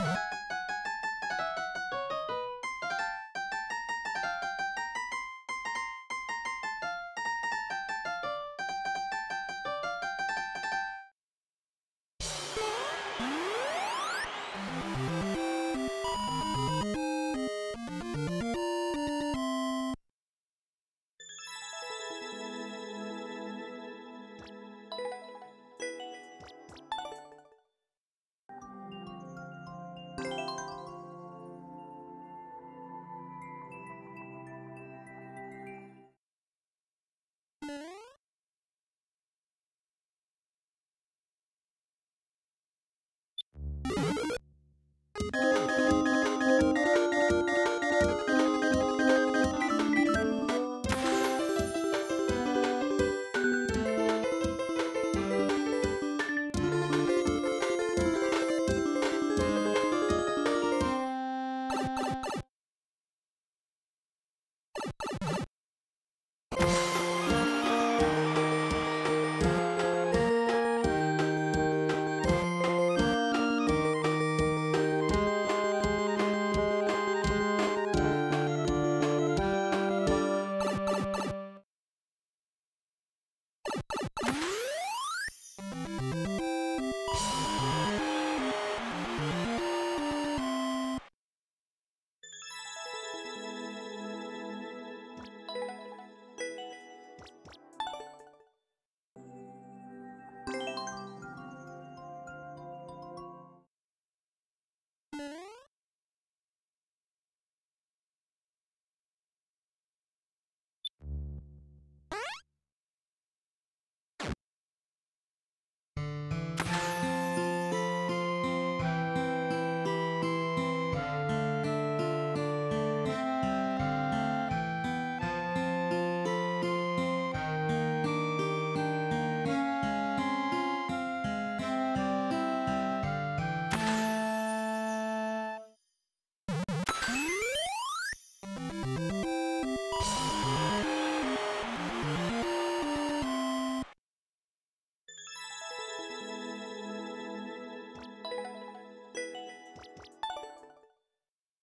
you